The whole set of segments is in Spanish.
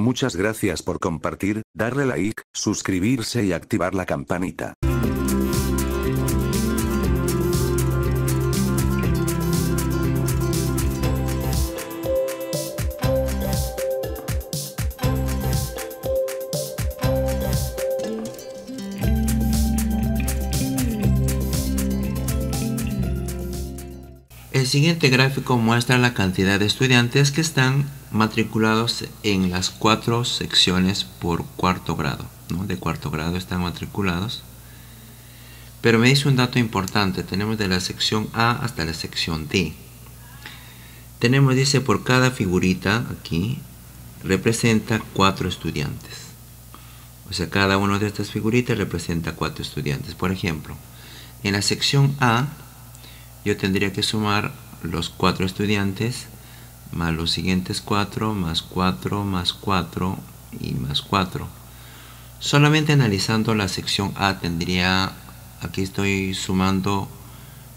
Muchas gracias por compartir, darle like, suscribirse y activar la campanita. El siguiente gráfico muestra la cantidad de estudiantes que están matriculados en las cuatro secciones por cuarto grado. ¿no? De cuarto grado están matriculados. Pero me dice un dato importante. Tenemos de la sección A hasta la sección D. Tenemos, dice, por cada figurita aquí representa cuatro estudiantes. O sea, cada una de estas figuritas representa cuatro estudiantes. Por ejemplo, en la sección A yo tendría que sumar los cuatro estudiantes más los siguientes cuatro, más cuatro, más cuatro y más cuatro. Solamente analizando la sección A tendría, aquí estoy sumando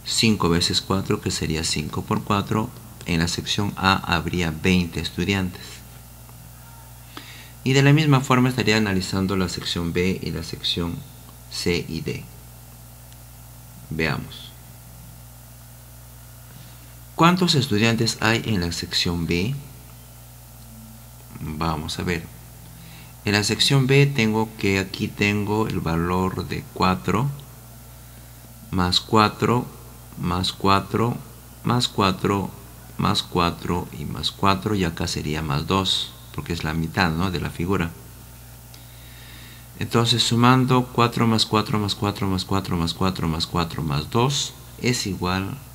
5 veces 4 que sería 5 por 4. En la sección A habría 20 estudiantes. Y de la misma forma estaría analizando la sección B y la sección C y D. Veamos. ¿Cuántos estudiantes hay en la sección B? Vamos a ver. En la sección B tengo que aquí tengo el valor de 4 más 4 más 4 más 4 más 4 y más 4 y acá sería más 2 porque es la mitad ¿no? de la figura. Entonces sumando 4 más 4 más 4 más 4 más 4 más 4 más 2 es igual a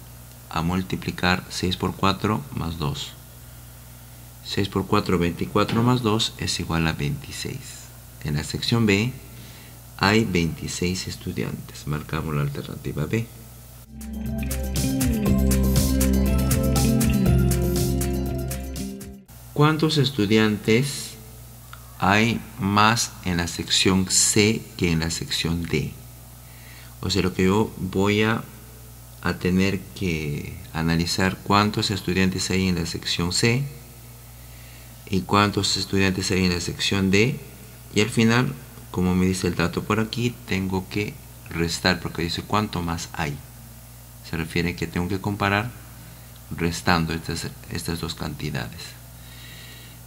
a multiplicar 6 por 4 más 2. 6 por 4, 24 más 2 es igual a 26. En la sección B hay 26 estudiantes. Marcamos la alternativa B. ¿Cuántos estudiantes hay más en la sección C que en la sección D? O sea, lo que yo voy a a tener que analizar cuántos estudiantes hay en la sección C y cuántos estudiantes hay en la sección D. Y al final como me dice el dato por aquí tengo que restar porque dice cuánto más hay se refiere que tengo que comparar restando estas, estas dos cantidades.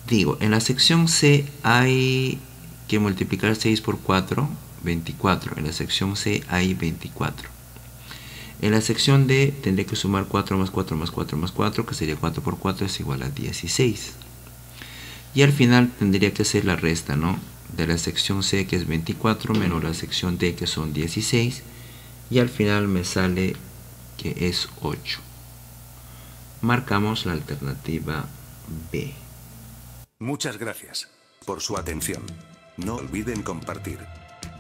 Digo en la sección C hay que multiplicar 6 por 4 24 en la sección C hay 24 en la sección D tendré que sumar 4 más 4 más 4 más 4, que sería 4 por 4 es igual a 16. Y al final tendría que hacer la resta, ¿no? De la sección C que es 24 menos la sección D que son 16. Y al final me sale que es 8. Marcamos la alternativa B. Muchas gracias por su atención. No olviden compartir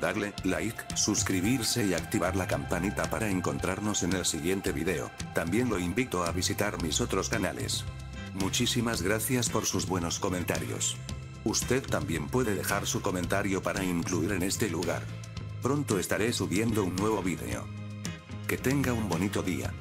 darle like, suscribirse y activar la campanita para encontrarnos en el siguiente video. También lo invito a visitar mis otros canales. Muchísimas gracias por sus buenos comentarios. Usted también puede dejar su comentario para incluir en este lugar. Pronto estaré subiendo un nuevo video. Que tenga un bonito día.